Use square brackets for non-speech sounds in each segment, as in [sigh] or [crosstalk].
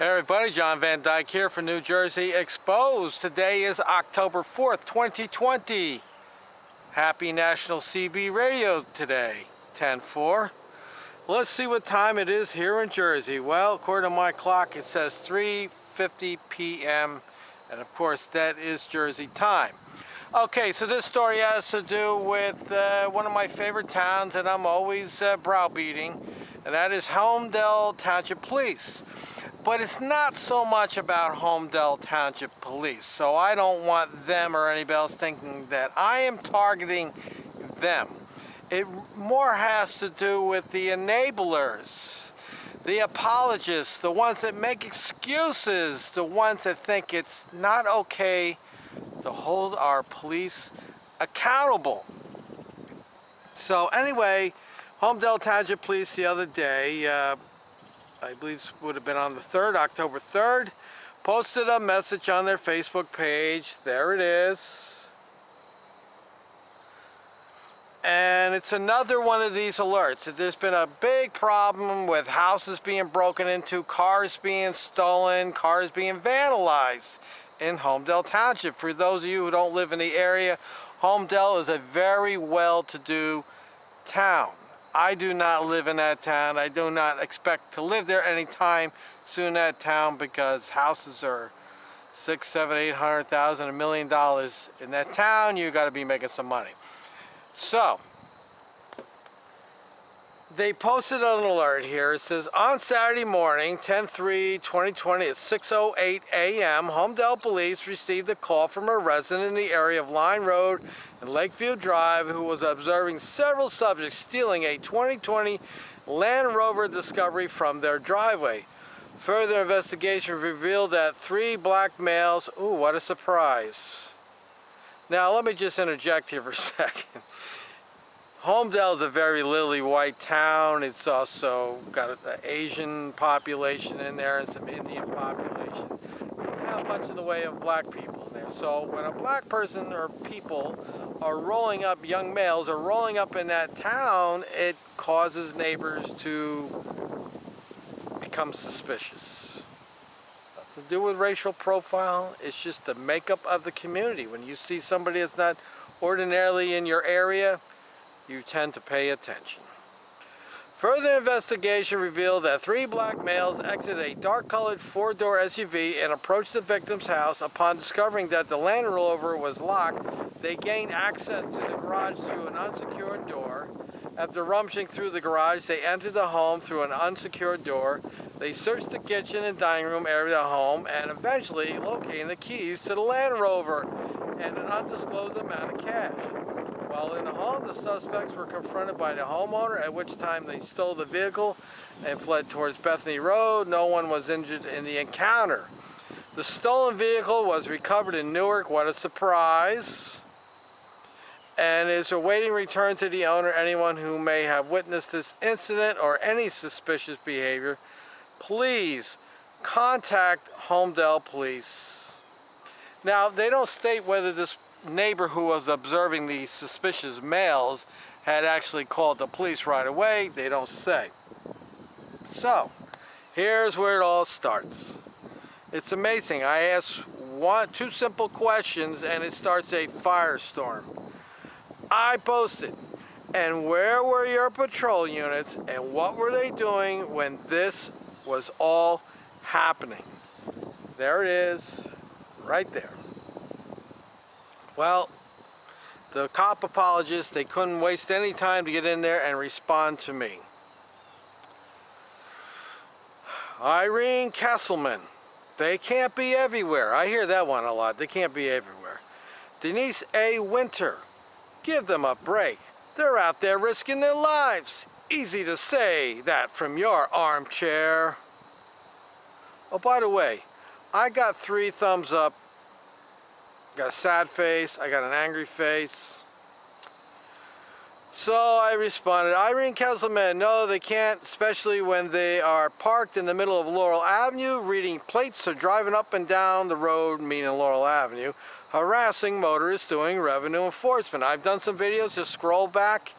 Hey everybody, John Van Dyke here for New Jersey Exposed. Today is October 4th, 2020. Happy National CB Radio today, 10-4. Let's see what time it is here in Jersey. Well, according to my clock, it says 3.50 p.m. And of course, that is Jersey time. Okay, so this story has to do with uh, one of my favorite towns that I'm always uh, browbeating, and that is Holmdel Township Police but it's not so much about Holmdel Township Police. So I don't want them or anybody else thinking that I am targeting them. It more has to do with the enablers, the apologists, the ones that make excuses, the ones that think it's not okay to hold our police accountable. So anyway, Holmdel Township Police the other day uh, I believe this would have been on the 3rd, October 3rd, posted a message on their Facebook page. There it is. And it's another one of these alerts. that There's been a big problem with houses being broken into, cars being stolen, cars being vandalized in Holmdel Township. For those of you who don't live in the area, Holmdel is a very well-to-do town. I do not live in that town. I do not expect to live there anytime soon that town because houses are six, seven, eight hundred thousand, a million dollars in that town. You got to be making some money. So they posted an alert here. It says, on Saturday morning, 10-3-2020 at 6.08 a.m., Holmdel Police received a call from a resident in the area of Line Road and Lakeview Drive who was observing several subjects stealing a 2020 Land Rover Discovery from their driveway. Further investigation revealed that three black males, ooh, what a surprise. Now, let me just interject here for a [laughs] second. Holmdel is a very lily white town. It's also got an Asian population in there and some Indian population. Have much in the way of black people there. So when a black person or people are rolling up, young males are rolling up in that town, it causes neighbors to become suspicious. Nothing to do with racial profile. It's just the makeup of the community. When you see somebody that's not ordinarily in your area, you tend to pay attention. Further investigation revealed that three black males exited a dark-colored four-door SUV and approached the victim's house. Upon discovering that the Land Rover was locked, they gained access to the garage through an unsecured door. After rummaging through the garage, they entered the home through an unsecured door. They searched the kitchen and dining room area of the home and eventually located the keys to the Land Rover and an undisclosed amount of cash. While in the home, the suspects were confronted by the homeowner, at which time they stole the vehicle and fled towards Bethany Road. No one was injured in the encounter. The stolen vehicle was recovered in Newark. What a surprise. And is awaiting return to the owner. Anyone who may have witnessed this incident or any suspicious behavior, please contact Holmdel Police. Now, they don't state whether this neighbor who was observing these suspicious males had actually called the police right away. They don't say. So, here's where it all starts. It's amazing. I ask one, two simple questions and it starts a firestorm. I posted, and where were your patrol units and what were they doing when this was all happening? There it is, right there. Well, the cop apologists, they couldn't waste any time to get in there and respond to me. Irene Kesselman, they can't be everywhere. I hear that one a lot. They can't be everywhere. Denise A. Winter, give them a break. They're out there risking their lives. Easy to say that from your armchair. Oh, by the way, I got three thumbs up got a sad face, I got an angry face. So I responded, Irene Kesselman, no they can't, especially when they are parked in the middle of Laurel Avenue, reading plates or driving up and down the road, meaning Laurel Avenue, harassing motorists doing revenue enforcement. I've done some videos, just scroll back,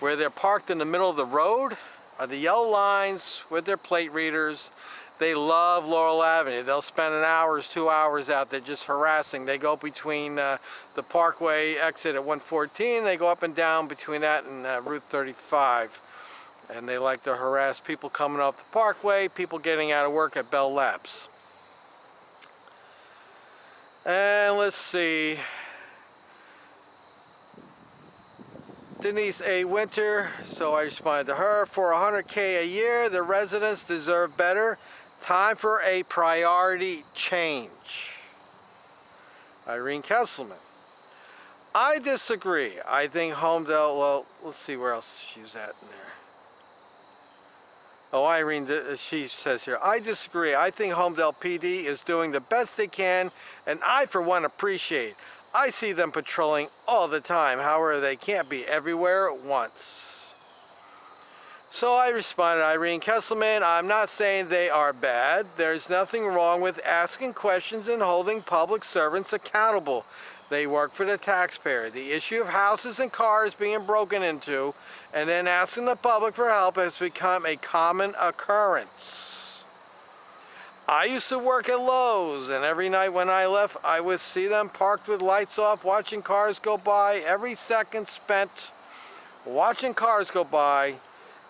where they're parked in the middle of the road, are the yellow lines with their plate readers. They love Laurel Avenue. They'll spend an hours, two hours out there just harassing. They go between uh, the Parkway exit at 114. They go up and down between that and uh, Route 35. And they like to harass people coming off the Parkway, people getting out of work at Bell Labs. And let's see. Denise A. Winter, so I responded to her, for 100K a year, the residents deserve better. Time for a priority change. Irene Kesselman. I disagree. I think Holmdel, well, let's see where else she's at in there. Oh, Irene, she says here, I disagree. I think Holmdel PD is doing the best they can, and I, for one, appreciate I see them patrolling all the time. However, they can't be everywhere at once. So I responded, Irene Kesselman, I'm not saying they are bad. There's nothing wrong with asking questions and holding public servants accountable. They work for the taxpayer. The issue of houses and cars being broken into and then asking the public for help has become a common occurrence. I used to work at Lowe's, and every night when I left, I would see them parked with lights off, watching cars go by. Every second spent watching cars go by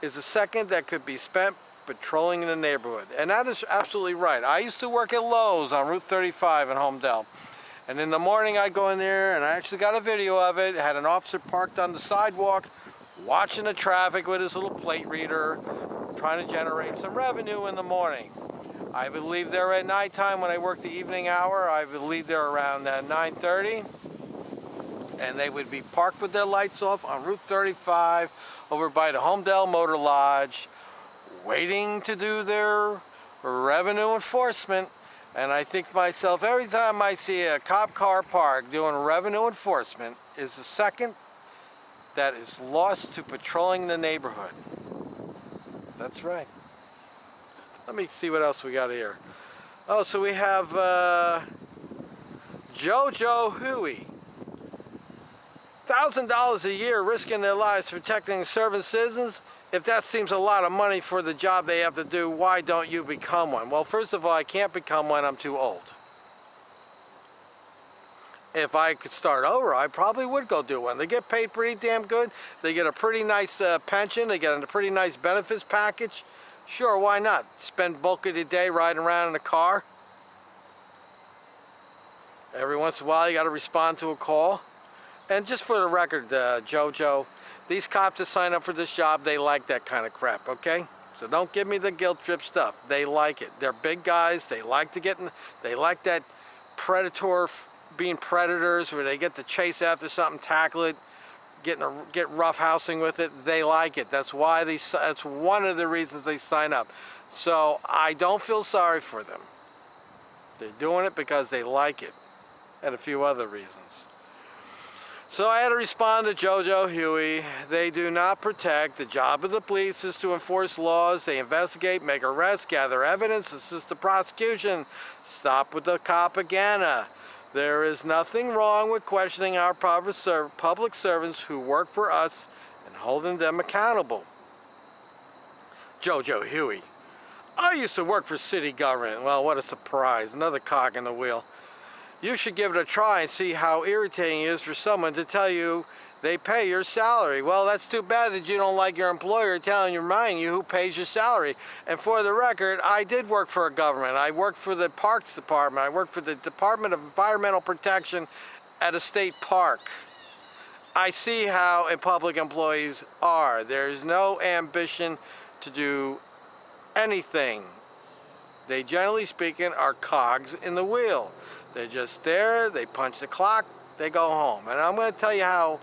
is a second that could be spent patrolling in the neighborhood. And that is absolutely right. I used to work at Lowe's on Route 35 in Holmdel. And in the morning I'd go in there, and I actually got a video of it. it had an officer parked on the sidewalk, watching the traffic with his little plate reader, trying to generate some revenue in the morning. I would leave there at nighttime when I work the evening hour. I would leave there around uh, 9.30 and they would be parked with their lights off on Route 35 over by the Holmdel Motor Lodge waiting to do their revenue enforcement and I think myself every time I see a cop car parked doing revenue enforcement is a second that is lost to patrolling the neighborhood. That's right. Let me see what else we got here. Oh, so we have uh, Jojo Hui. $1,000 a year risking their lives protecting serving citizens. If that seems a lot of money for the job they have to do, why don't you become one? Well, first of all, I can't become one. I'm too old. If I could start over, I probably would go do one. They get paid pretty damn good. They get a pretty nice uh, pension. They get a pretty nice benefits package. Sure, why not? Spend bulk of the day riding around in a car. Every once in a while you got to respond to a call. And just for the record, uh, Jojo, these cops that sign up for this job, they like that kind of crap, okay? So don't give me the guilt trip stuff. They like it. They're big guys. They like to get in, they like that predator, being predators where they get to chase after something, tackle it, getting a, get rough housing with it, they like it. That's why they, that's one of the reasons they sign up. So I don't feel sorry for them. They're doing it because they like it and a few other reasons. So I had to respond to Jojo Huey. They do not protect. The job of the police is to enforce laws. They investigate, make arrests, gather evidence, assist the prosecution. Stop with the propaganda. There is nothing wrong with questioning our public servants who work for us and holding them accountable. Jojo Huey. I used to work for city government. Well, what a surprise. Another cog in the wheel. You should give it a try and see how irritating it is for someone to tell you they pay your salary. Well, that's too bad that you don't like your employer telling you, reminding you who pays your salary. And for the record, I did work for a government. I worked for the Parks Department. I worked for the Department of Environmental Protection at a state park. I see how public employees are. There's no ambition to do anything. They generally speaking are cogs in the wheel. They're just there, they punch the clock, they go home. And I'm going to tell you how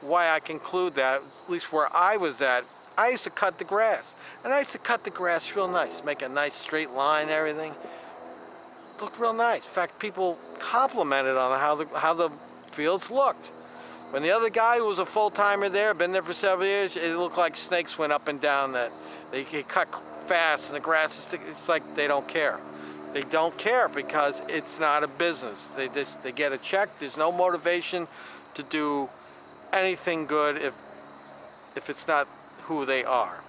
why I conclude that, at least where I was at, I used to cut the grass. And I used to cut the grass real nice, make a nice straight line and everything. Looked real nice. In fact, people complimented on how the, how the fields looked. When the other guy who was a full-timer there, been there for several years, it looked like snakes went up and down that. They, they cut fast and the grass is, thick. it's like they don't care. They don't care because it's not a business. They just, they get a check. There's no motivation to do anything good if if it's not who they are.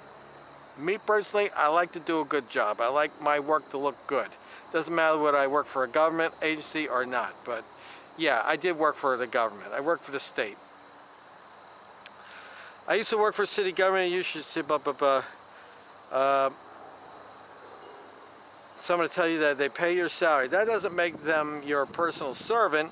Me personally, I like to do a good job. I like my work to look good. Doesn't matter whether I work for a government agency or not, but yeah, I did work for the government. I worked for the state. I used to work for city government. You should see, blah, blah, blah. Uh, someone to tell you that they pay your salary. That doesn't make them your personal servant.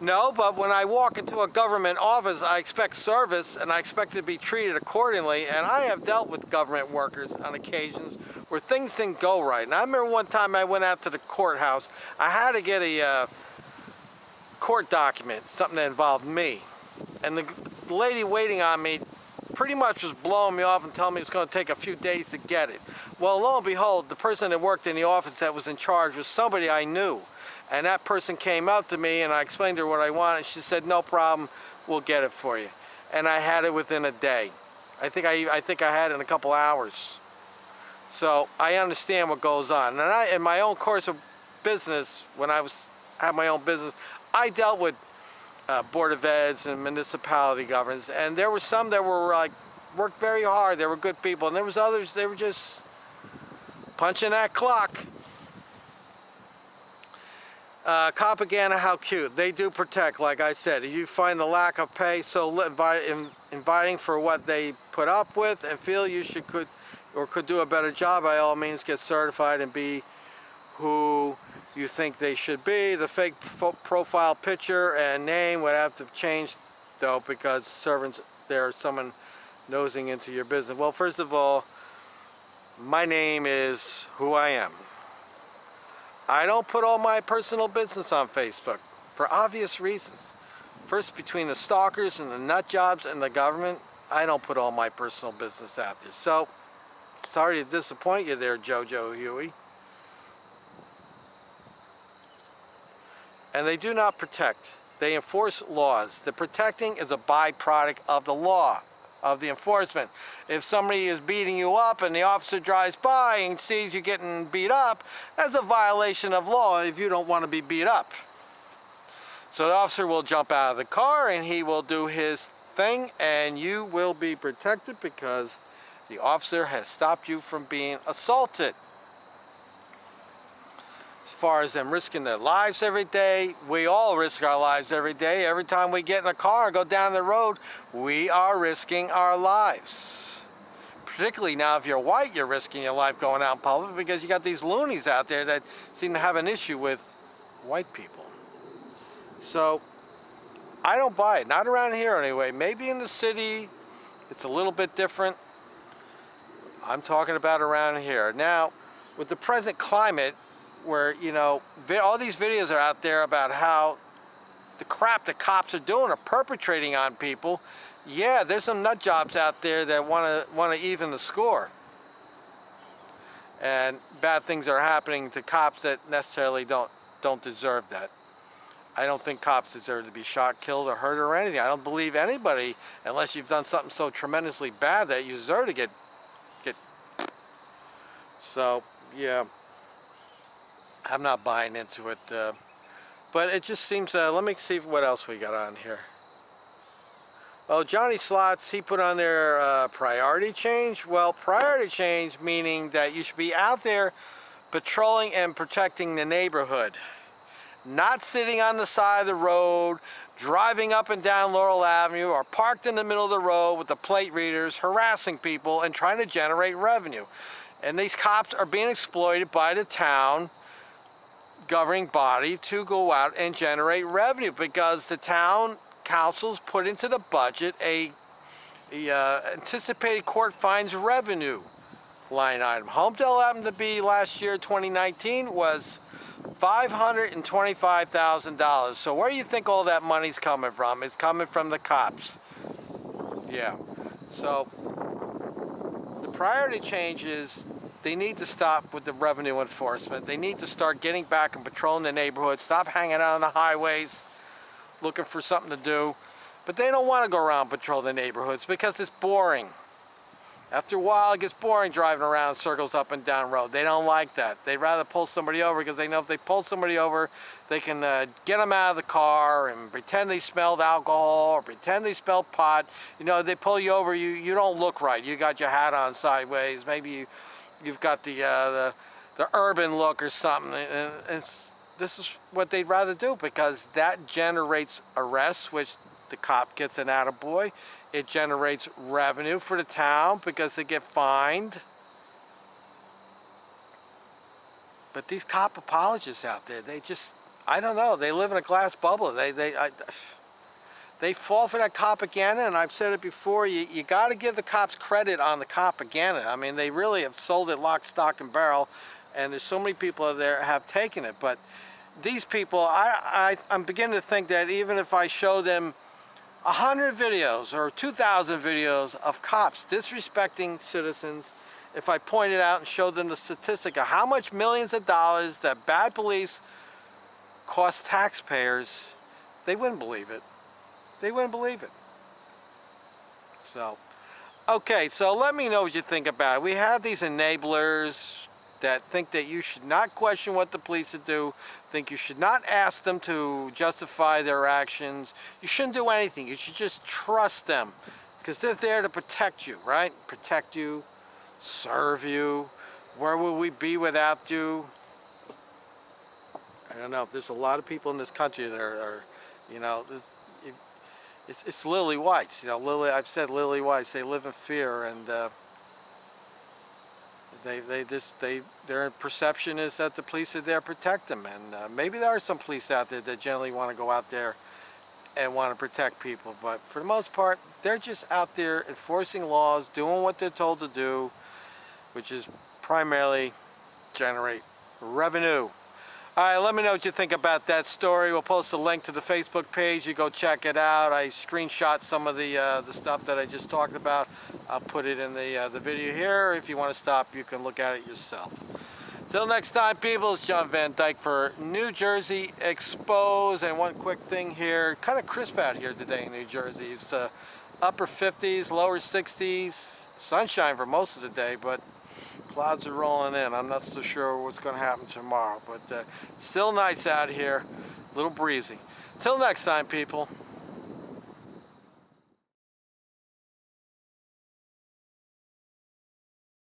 No, but when I walk into a government office, I expect service and I expect to be treated accordingly. And I have dealt with government workers on occasions where things didn't go right. And I remember one time I went out to the courthouse. I had to get a uh, court document, something that involved me. And the lady waiting on me pretty much was blowing me off and telling me it's going to take a few days to get it. Well, lo and behold, the person that worked in the office that was in charge was somebody I knew. And that person came up to me and I explained to her what I wanted. She said, no problem, we'll get it for you. And I had it within a day. I think I, I think I had it in a couple hours. So I understand what goes on. And I, in my own course of business, when I was had my own business, I dealt with uh, Board of Eds and municipality governments, and there were some that were like, worked very hard, they were good people, and there was others, they were just punching that clock. Uh, Copacabana, how cute. They do protect, like I said. You find the lack of pay so inviting for what they put up with and feel you should could or could do a better job, by all means get certified and be who you think they should be. The fake profile picture and name would have to change though because servants, there's someone nosing into your business. Well, first of all, my name is who I am. I don't put all my personal business on Facebook for obvious reasons. First, between the stalkers and the nut jobs and the government, I don't put all my personal business out there. So, sorry to disappoint you there, Jojo Huey. And they do not protect. They enforce laws. The protecting is a byproduct of the law of the enforcement. If somebody is beating you up and the officer drives by and sees you getting beat up, that's a violation of law if you don't want to be beat up. So the officer will jump out of the car and he will do his thing and you will be protected because the officer has stopped you from being assaulted as far as them risking their lives every day. We all risk our lives every day. Every time we get in a car and go down the road, we are risking our lives. Particularly now if you're white, you're risking your life going out in public because you got these loonies out there that seem to have an issue with white people. So, I don't buy it. Not around here anyway. Maybe in the city, it's a little bit different. I'm talking about around here. Now, with the present climate, where, you know, all these videos are out there about how the crap the cops are doing are perpetrating on people. Yeah, there's some nut jobs out there that want to want to even the score. And bad things are happening to cops that necessarily don't don't deserve that. I don't think cops deserve to be shot, killed, or hurt, or anything. I don't believe anybody, unless you've done something so tremendously bad that you deserve to get get. So yeah. I'm not buying into it. Uh, but it just seems, uh, let me see what else we got on here. Oh, Johnny Slots, he put on their uh, priority change. Well, priority change meaning that you should be out there patrolling and protecting the neighborhood. Not sitting on the side of the road, driving up and down Laurel Avenue, or parked in the middle of the road with the plate readers, harassing people and trying to generate revenue. And these cops are being exploited by the town governing body to go out and generate revenue because the town councils put into the budget a, a uh, anticipated court fines revenue line item. Holmdel happened to be last year, 2019, was $525,000. So where do you think all that money's coming from? It's coming from the cops. Yeah. So the priority change is they need to stop with the revenue enforcement. They need to start getting back and patrolling the neighborhood. Stop hanging out on the highways looking for something to do. But they don't want to go around patrol the neighborhoods because it's boring. After a while, it gets boring driving around in circles up and down road. They don't like that. They'd rather pull somebody over because they know if they pull somebody over, they can uh, get them out of the car and pretend they smelled alcohol or pretend they smelled pot. You know, they pull you over, you, you don't look right. You got your hat on sideways. Maybe you, you've got the, uh, the, the urban look or something. And it's, this is what they'd rather do because that generates arrests, which the cop gets an attaboy. It generates revenue for the town because they get fined. But these cop apologists out there, they just, I don't know, they live in a glass bubble. They, they, I, they fall for that Copaganda, and I've said it before, you, you got to give the cops credit on the Copaganda. I mean, they really have sold it lock, stock, and barrel, and there's so many people out there have taken it. But these people, I, I, I'm beginning to think that even if I show them 100 videos or 2,000 videos of cops disrespecting citizens, if I pointed out and showed them the statistic of how much millions of dollars that bad police cost taxpayers, they wouldn't believe it. They wouldn't believe it. So, okay, so let me know what you think about it. We have these enablers, that think that you should not question what the police do, think you should not ask them to justify their actions. You shouldn't do anything. You should just trust them because they're there to protect you, right? Protect you, serve you. Where would we be without you? I don't know. There's a lot of people in this country that are, are you know, it's, it's lily whites. You know, lily. I've said lily whites. They live in fear and. Uh, they, they just, they, their perception is that the police are there to protect them. And uh, maybe there are some police out there that generally want to go out there and want to protect people. But for the most part, they're just out there enforcing laws, doing what they're told to do, which is primarily generate revenue. All right, let me know what you think about that story. We'll post a link to the Facebook page. You go check it out. I screenshot some of the uh, the stuff that I just talked about. I'll put it in the uh, the video here. If you want to stop, you can look at it yourself. Till next time, people, it's John Van Dyke for New Jersey Expose. And one quick thing here, kind of crisp out here today in New Jersey. It's uh, upper 50s, lower 60s, sunshine for most of the day, but Clouds are rolling in. I'm not so sure what's going to happen tomorrow, but uh, still nice out here. A little breezy. Till next time, people.